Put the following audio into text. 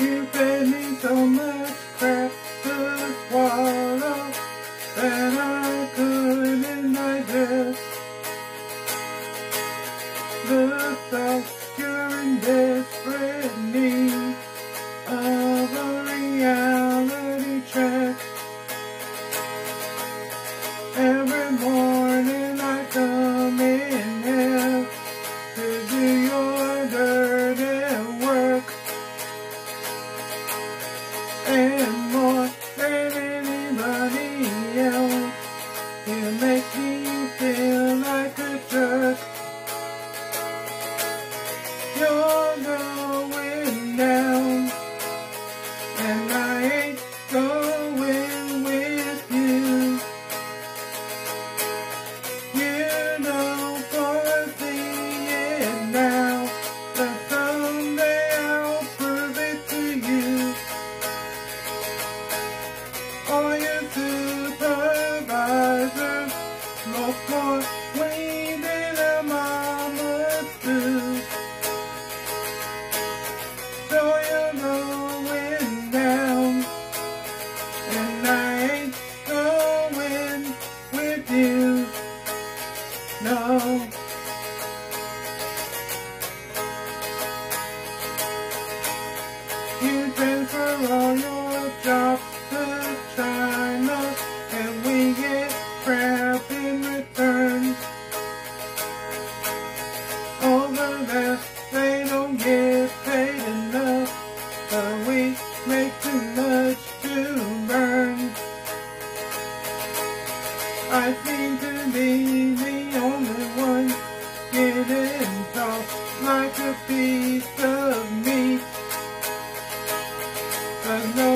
you barely don't. So you're going down, and I ain't going with you. No. You've been for all your jobs. I know.